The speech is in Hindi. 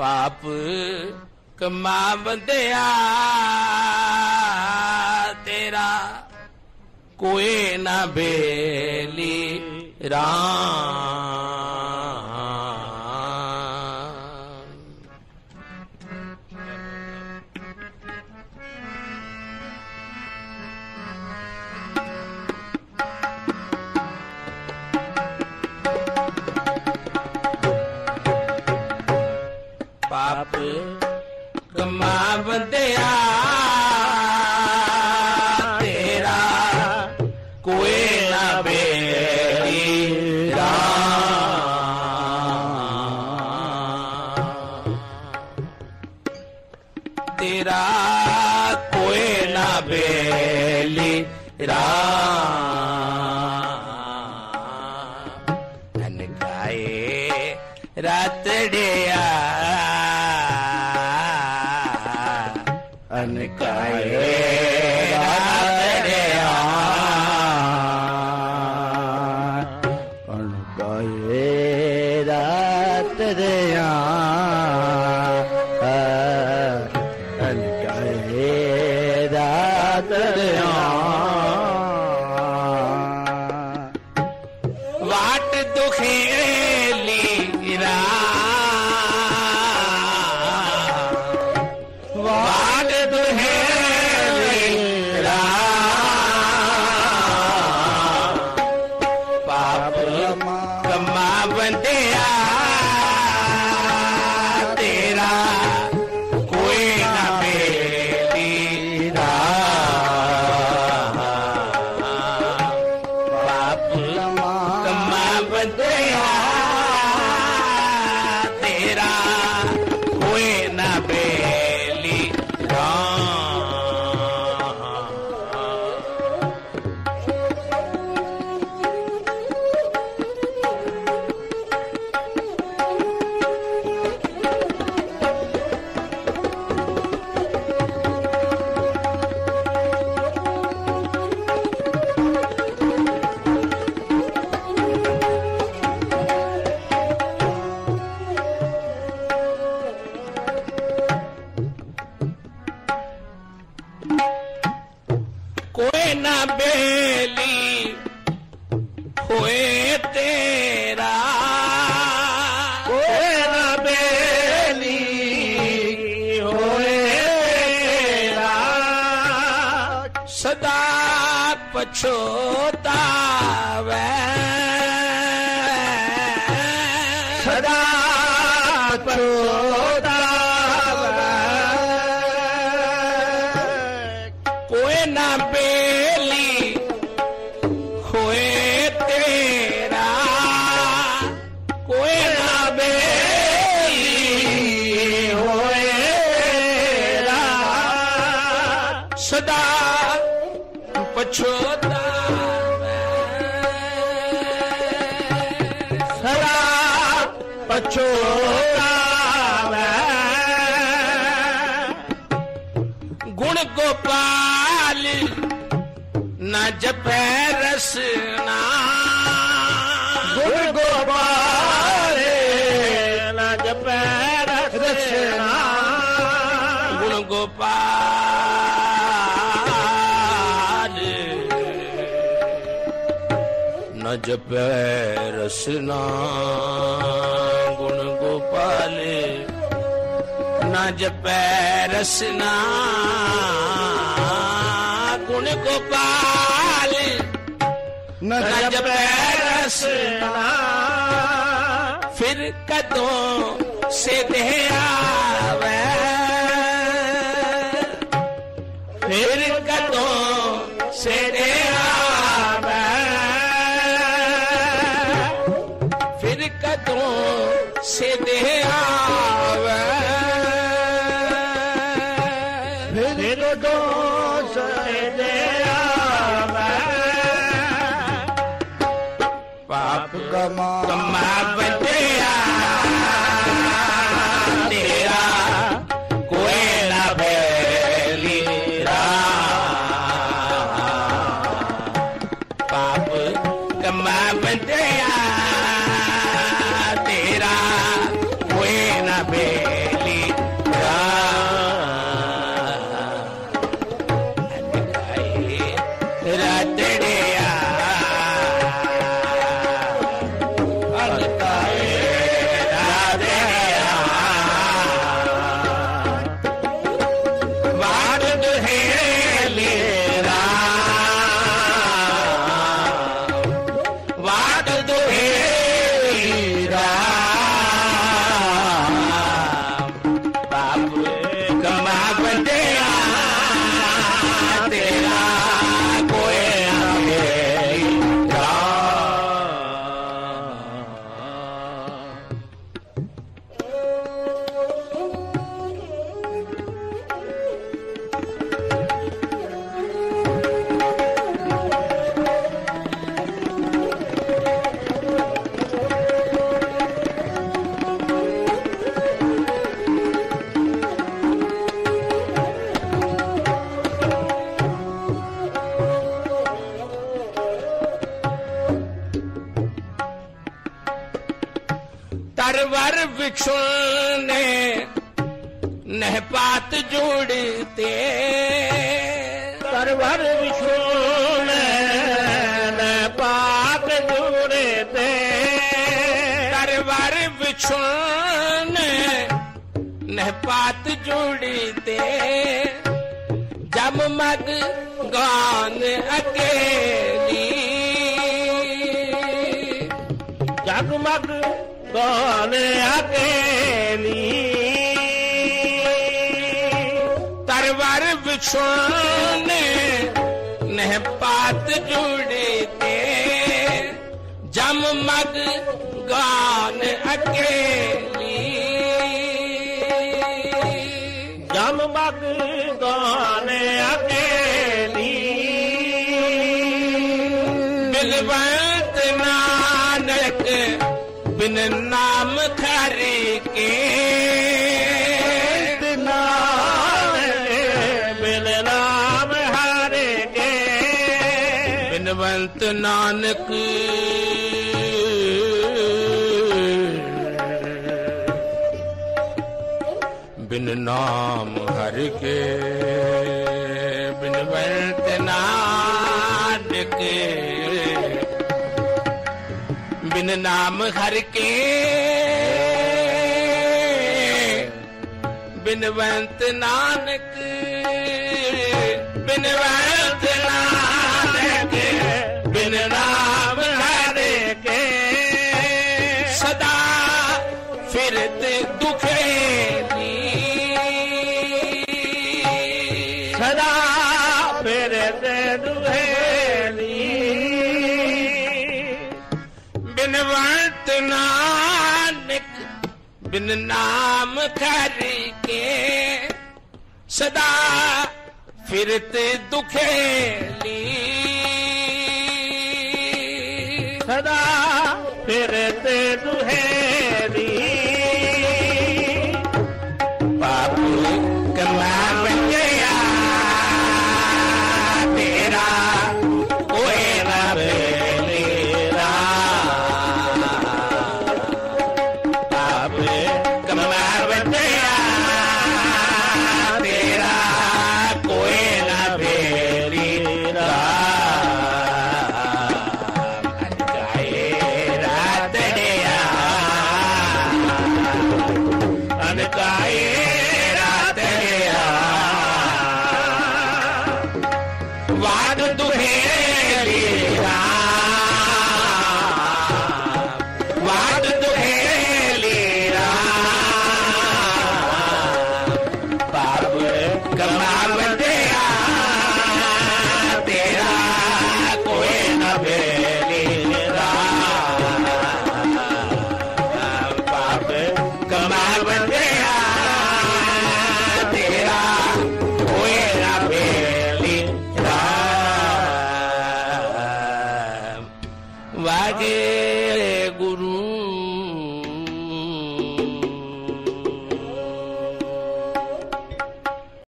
पाप कमाव दया तेरा कोई न बेली राम। ராத்தடியா அன்னைக்காயே ராத்தடியா அன்னைக்காயே ராத்தடியா ਪਛੋਤਾਵੇ ਸਦਾ ਪਛੋਤਾਵੇ ਕੋਈ ਨਾ ਬੇਲੀ छोता शराब पछोता गुण गोपाल न जपै रसना। गुण गो जपै रसना गुण गोपाल। ना जपै रसना गुण गोपाल। न जपै रसना फिर कदों से दे आवे। पाप कमा बचया तेरा कोयला फैली पाप कमा बचया तरवर बिछुण ने नह पात जोड़ते तरवर विछोण न पाक जुड़े ते तरवर बिछुण नह पात जोड़ते जममग गान अकेली जगमग कौन अकेली तरवर बिछुण नह पात जोड़ते जममग गान अकेली। जगमग कौन अकेली। बिलवंत नानक बिन नाम खरे के बिन नाम हरे के बिनवंत नानक बिन नाम हर के बिनवंत नानक बिन नाम हर के। बिनवंत नानक बिनवंत नानक, बिन नाम हर के। सदा फिरते दुखे बिन नाम करके सदा फिरते दुखेली। सदा फिर ते